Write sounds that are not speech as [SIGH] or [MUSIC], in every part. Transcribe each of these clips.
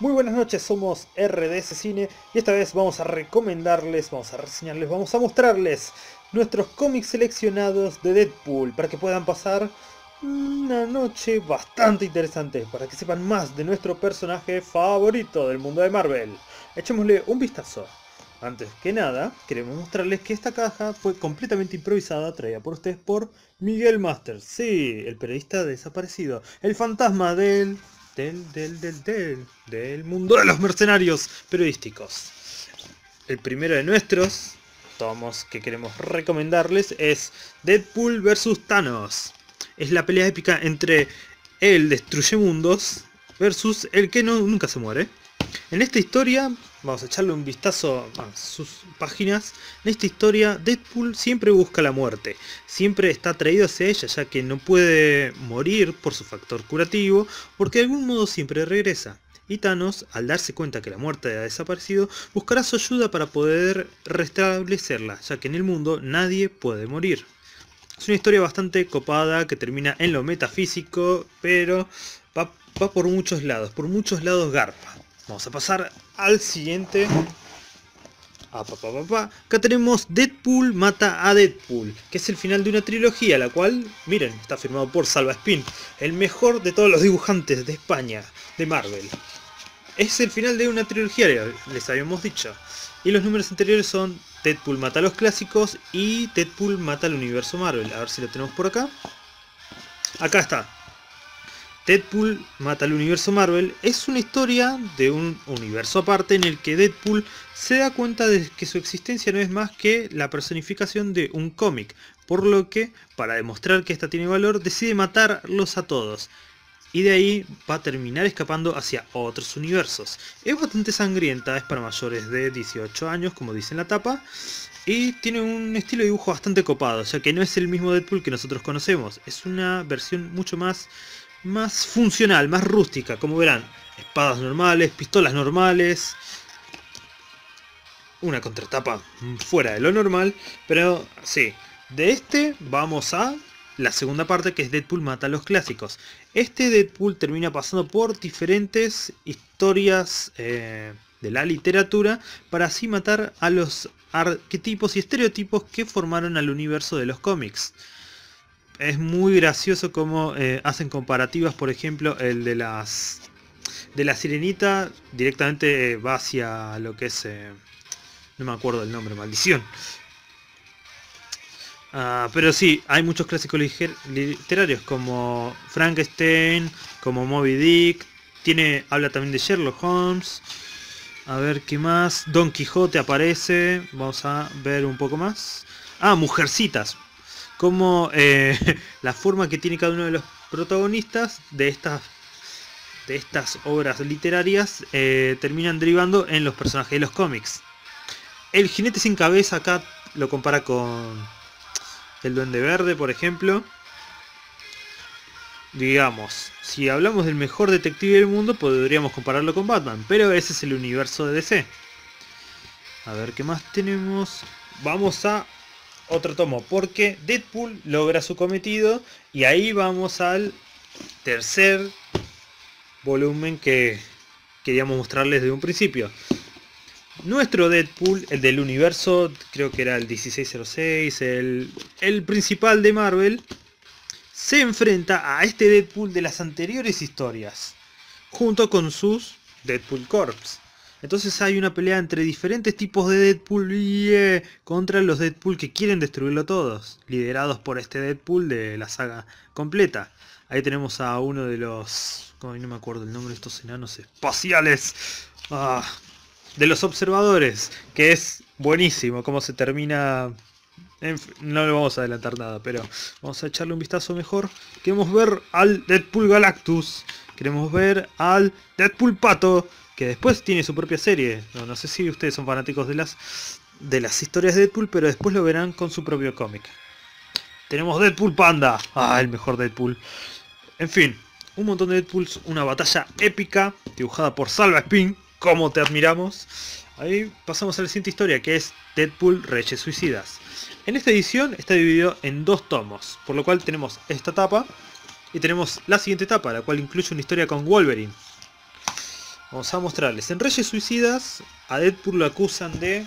Muy buenas noches, somos RDS Cine y esta vez vamos a recomendarles, vamos a reseñarles, vamos a mostrarles nuestros cómics seleccionados de Deadpool para que puedan pasar una noche bastante interesante, para que sepan más de nuestro personaje favorito del mundo de Marvel. Echémosle un vistazo. Antes que nada, queremos mostrarles que esta caja fue completamente improvisada, traída por ustedes por Miguel Masters. Sí, el periodista desaparecido, el fantasma del del, del, del, del, del mundo de los mercenarios periodísticos. El primero de nuestros tomos que queremos recomendarles es Deadpool vs Thanos. Es la pelea épica entre el destruye mundos versus el que nunca se muere. En esta historia, vamos a echarle un vistazo a sus páginas, en esta historia Deadpool siempre busca la muerte, siempre está atraído hacia ella ya que no puede morir por su factor curativo, porque de algún modo siempre regresa. Y Thanos, al darse cuenta que la muerte ha desaparecido, buscará su ayuda para poder restablecerla, ya que en el mundo nadie puede morir. Es una historia bastante copada que termina en lo metafísico, pero va, va por muchos lados, por muchos lados garpa. Vamos a pasar al siguiente. Ah, Acá tenemos Deadpool mata a Deadpool, que es el final de una trilogía, la cual, miren, está firmado por Salva Spin, el mejor de todos los dibujantes de España, de Marvel. Es el final de una trilogía, les habíamos dicho. Y los números anteriores son Deadpool mata a los clásicos y Deadpool mata al universo Marvel. A ver si lo tenemos por acá. Acá está, Deadpool mata al universo Marvel es una historia de un universo aparte en el que Deadpool se da cuenta de que su existencia no es más que la personificación de un cómic, por lo que, para demostrar que esta tiene valor, decide matarlos a todos. Y de ahí va a terminar escapando hacia otros universos. Es bastante sangrienta, es para mayores de 18 años, como dice en la tapa, y tiene un estilo de dibujo bastante copado, ya que no es el mismo Deadpool que nosotros conocemos, es una versión mucho más más funcional, más rústica, como verán. Espadas normales, pistolas normales. Una contratapa fuera de lo normal, pero sí. De este vamos a la segunda parte que es Deadpool mata a los clásicos. Este Deadpool termina pasando por diferentes historias eh, de la literatura para así matar a los arquetipos y estereotipos que formaron al universo de los cómics es muy gracioso como eh, hacen comparativas, por ejemplo, el de las de la sirenita directamente va hacia lo que es eh, no me acuerdo el nombre, maldición. Ah, pero sí, hay muchos clásicos literarios como Frankenstein, como Moby Dick, tiene habla también de Sherlock Holmes. A ver qué más. Don Quijote aparece. Vamos a ver un poco más. Ah, Mujercitas como eh, [LAUGHS] la forma que tiene cada uno de los protagonistas de estas, de estas obras literarias eh, terminan derivando en los personajes de los cómics. El jinete sin cabeza acá lo compara con el duende verde, por ejemplo. Digamos, si hablamos del mejor detective del mundo, podríamos compararlo con Batman, pero ese es el universo de DC. A ver qué más tenemos. Vamos a otro tomo, porque Deadpool logra su cometido y ahí vamos al tercer volumen que queríamos mostrarles desde un principio. Nuestro Deadpool, el del universo, creo que era el 1606, el, el principal de Marvel, se enfrenta a este Deadpool de las anteriores historias, junto con sus Deadpool Corps. Entonces hay una pelea entre diferentes tipos de Deadpool eh, contra los Deadpool que quieren destruirlo todos, liderados por este Deadpool de la saga completa. Ahí tenemos a uno de los... no me acuerdo el nombre de estos enanos espaciales. Ah, de los observadores, que es buenísimo cómo se termina... no le vamos a adelantar nada, pero vamos a echarle un vistazo mejor. Queremos ver al Deadpool Galactus. Queremos ver al Deadpool Pato que después tiene su propia serie. No, sé si ustedes son fanáticos de las, de las historias de Deadpool, pero después lo verán con su propio cómic. Tenemos Deadpool Panda. Ah, el mejor Deadpool. En fin, un montón de Deadpools, una batalla épica dibujada por Salva Spin. Como te admiramos. Ahí pasamos a la siguiente historia, que es Deadpool Reyes Suicidas. En esta edición está dividido en dos tomos, por lo cual tenemos esta etapa y tenemos la siguiente etapa, la cual incluye una historia con Wolverine. Vamos a mostrarles. En Reyes Suicidas, a Deadpool lo acusan de...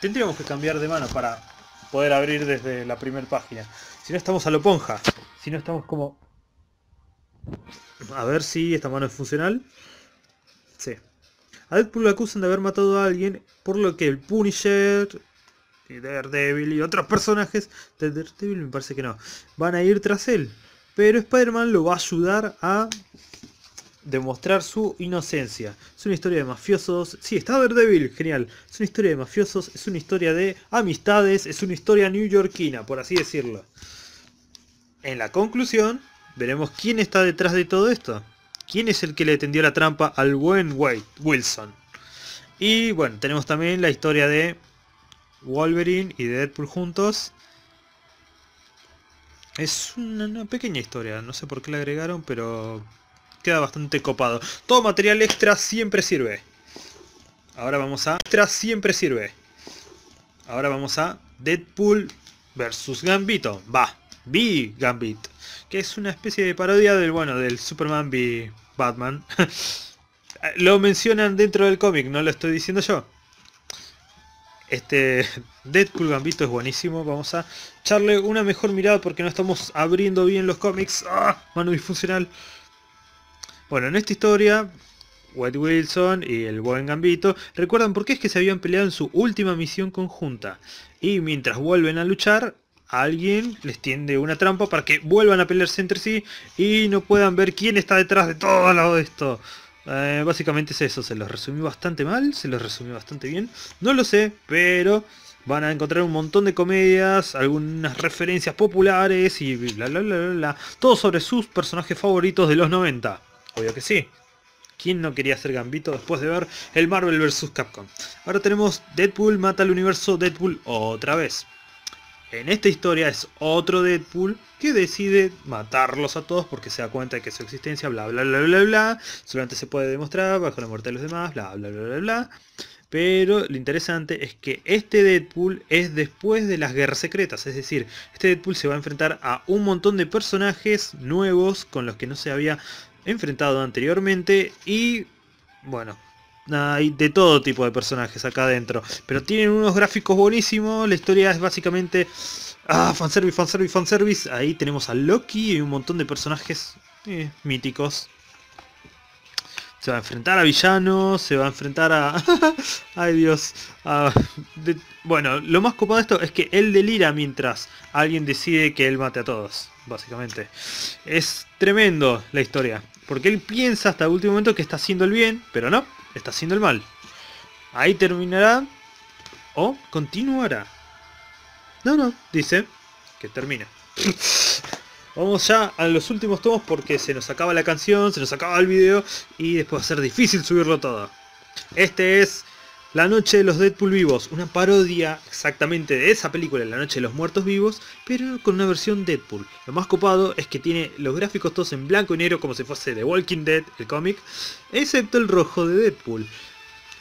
Tendríamos que cambiar de mano para poder abrir desde la primera página. Si no estamos a lo ponja. Si no estamos como... A ver si esta mano es funcional. Sí. A Deadpool lo acusan de haber matado a alguien, por lo que el Punisher, y Daredevil y otros personajes de Daredevil me parece que no, van a ir tras él. Pero Spider-Man lo va a ayudar a demostrar su inocencia. Es una historia de mafiosos. Sí, está Daredevil, genial. Es una historia de mafiosos, es una historia de amistades, es una historia newyorkina, por así decirlo. En la conclusión, veremos quién está detrás de todo esto. ¿Quién es el que le tendió la trampa al buen Wade Wilson? Y bueno, tenemos también la historia de Wolverine y de Deadpool juntos. Es una, pequeña historia, no sé por qué la agregaron, pero queda bastante copado. Todo material extra siempre sirve. Ahora vamos a... Extra siempre sirve. Ahora vamos a Deadpool versus Gambito. Va, B Gambit. Que es una especie de parodia del, bueno, del Superman v Batman. [LAUGHS] lo mencionan dentro del cómic, no lo estoy diciendo yo. Este Deadpool Gambito es buenísimo. Vamos a echarle una mejor mirada porque no estamos abriendo bien los cómics. ¡Ah! Mano disfuncional. Bueno, en esta historia, White Wilson y el buen Gambito recuerdan por qué es que se habían peleado en su última misión conjunta. Y mientras vuelven a luchar, alguien les tiende una trampa para que vuelvan a pelearse entre sí y no puedan ver quién está detrás de todo esto. Eh, básicamente es eso, se los resumí bastante mal, se los resumí bastante bien. No lo sé, pero van a encontrar un montón de comedias, algunas referencias populares y bla bla bla bla, bla. Todo sobre sus personajes favoritos de los 90. Obvio que sí. ¿Quién no quería ser Gambito después de ver el Marvel vs. Capcom? Ahora tenemos Deadpool mata al universo Deadpool otra vez. En esta historia es otro Deadpool que decide matarlos a todos porque se da cuenta de que su existencia, bla bla bla bla bla, solamente se puede demostrar bajo la muerte de los demás, bla bla bla bla bla. Pero lo interesante es que este Deadpool es después de las guerras secretas, es decir, este Deadpool se va a enfrentar a un montón de personajes nuevos con los que no se había enfrentado anteriormente y bueno, hay de todo tipo de personajes acá adentro, pero tienen unos gráficos buenísimos, la historia es básicamente ah, fanservice, fanservice, fanservice, ahí tenemos a Loki y un montón de personajes eh, míticos. Se va a enfrentar a villanos, se va a enfrentar a... [LAUGHS] Ay Dios. Bueno, lo más copado de esto es que él delira mientras alguien decide que él mate a todos, básicamente. Es tremendo la historia. Porque él piensa hasta el último momento que está haciendo el bien, pero no, está haciendo el mal. Ahí terminará o continuará. No, no, dice que termina. [LAUGHS] Vamos ya a los últimos tomos porque se nos acaba la canción, se nos acaba el video y después va a ser difícil subirlo todo. Este es la Noche de los Deadpool Vivos, una parodia exactamente de esa película, La Noche de los Muertos Vivos, pero con una versión Deadpool. Lo más copado es que tiene los gráficos todos en blanco y negro como si fuese The Walking Dead, el cómic, excepto el rojo de Deadpool.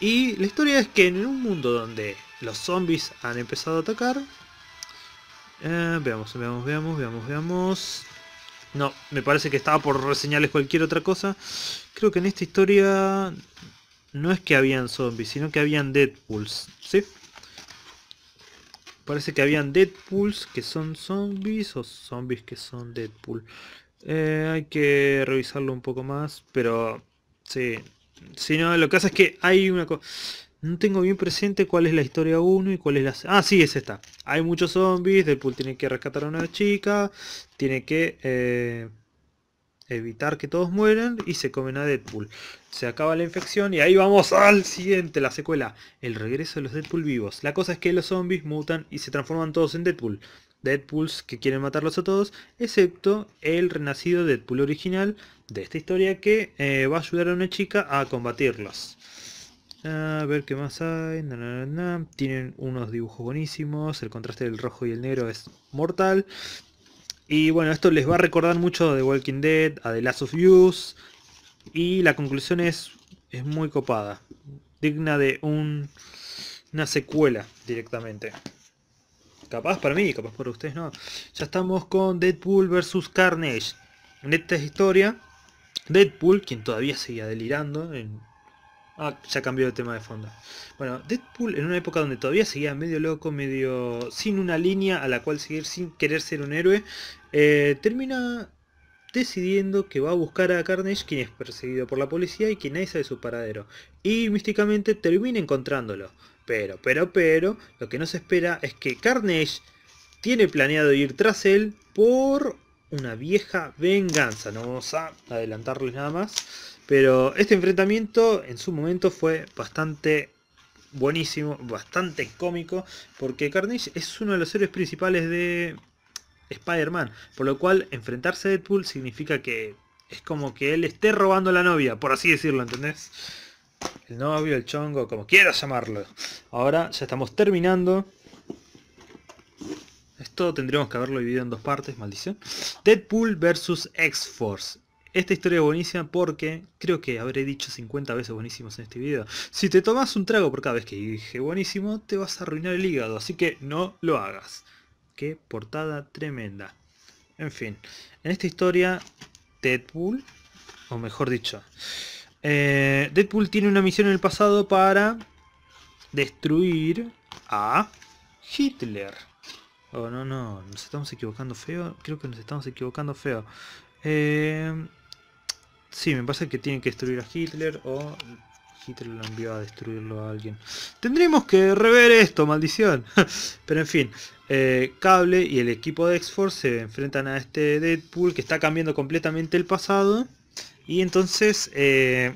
Y la historia es que en un mundo donde los zombies han empezado a atacar... Eh, veamos, veamos, veamos, veamos, veamos... No, me parece que estaba por reseñarles cualquier otra cosa. Creo que en esta historia no es que habían zombies, sino que habían Deadpools, ¿sí? Parece que habían Deadpools que son zombies o zombies que son Deadpool. Eh, hay que revisarlo un poco más, pero sí. Si no, lo que pasa es que hay una cosa... No tengo bien presente cuál es la historia 1 y cuál es la... Ah, sí, es esta. Hay muchos zombies, Deadpool tiene que rescatar a una chica, tiene que... Eh, evitar que todos mueran y se comen a Deadpool. Se acaba la infección y ahí vamos al siguiente, la secuela. El regreso de los Deadpool vivos. La cosa es que los zombies mutan y se transforman todos en Deadpool. Deadpools que quieren matarlos a todos, excepto el renacido Deadpool original de esta historia que eh, va a ayudar a una chica a combatirlos. A ver qué más hay. Tienen unos dibujos buenísimos. El contraste del rojo y el negro es mortal. Y bueno, esto les va a recordar mucho de Walking Dead, a The Last of Us. Y la conclusión es, es muy copada. Digna de un, una secuela directamente. Capaz para mí, capaz para ustedes no. Ya estamos con Deadpool vs Carnage. En esta historia, Deadpool, quien todavía seguía delirando en... Ah, ya cambió de tema de fondo. Bueno, Deadpool en una época donde todavía seguía medio loco, medio sin una línea a la cual seguir, sin querer ser un héroe, eh, termina decidiendo que va a buscar a Carnage, quien es perseguido por la policía y quien nadie sabe su paradero. Y místicamente termina encontrándolo. Pero, pero, pero, lo que no se espera es que Carnage tiene planeado ir tras él por una vieja venganza. No vamos a adelantarles nada más. Pero este enfrentamiento en su momento fue bastante buenísimo, bastante cómico, porque Carnage es uno de los héroes principales de Spider-Man, por lo cual enfrentarse a Deadpool significa que es como que él esté robando a la novia, por así decirlo, ¿entendés? El novio, el chongo, como quieras llamarlo. Ahora ya estamos terminando. Esto tendríamos que haberlo dividido en dos partes, maldición. Deadpool vs X-Force. Esta historia es buenísima porque creo que habré dicho 50 veces buenísimos en este video. Si te tomas un trago por cada vez que dije buenísimo, te vas a arruinar el hígado, así que no lo hagas. Qué portada tremenda. En fin, en esta historia, Deadpool, o mejor dicho, eh, Deadpool tiene una misión en el pasado para destruir a Hitler. Oh, no, no, nos estamos equivocando feo. Creo que nos estamos equivocando feo. Eh, Sí, me parece que tienen que destruir a Hitler o Hitler lo envió a destruirlo a alguien. Tendremos que rever esto, maldición. [LAUGHS] Pero en fin, eh, Cable y el equipo de X-Force se enfrentan a este Deadpool que está cambiando completamente el pasado. Y entonces eh,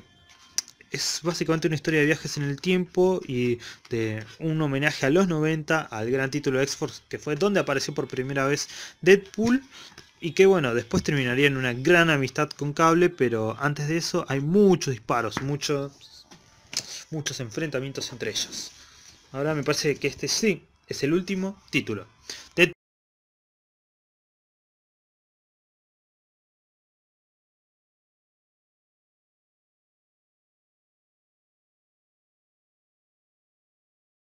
es básicamente una historia de viajes en el tiempo y de un homenaje a los 90 al gran título de X-Force que fue donde apareció por primera vez Deadpool y que bueno, después terminaría en una gran amistad con Cable, pero antes de eso hay muchos disparos, muchos, muchos enfrentamientos entre ellos. Ahora me parece que este sí es el último título.